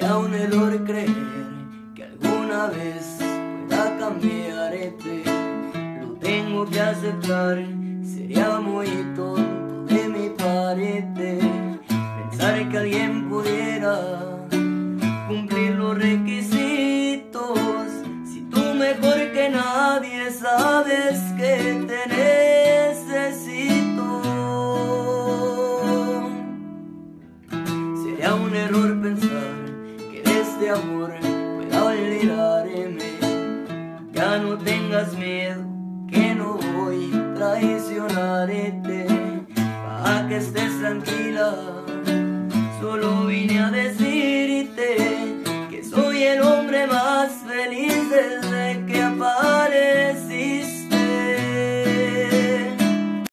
y aún el olor creer que alguna vez pueda cambiarte. Lo tengo que aceptar, sería muy tonto de mi parte pensar que alguien pudiera cumplir los requisitos. Si tú mejor que nadie sabes que te necesito, sería un error de amor pueda olvidarme. Ya no tengas miedo que no voy a traicionarte. Para que estés tranquila, solo vine a decirte que soy el hombre más feliz que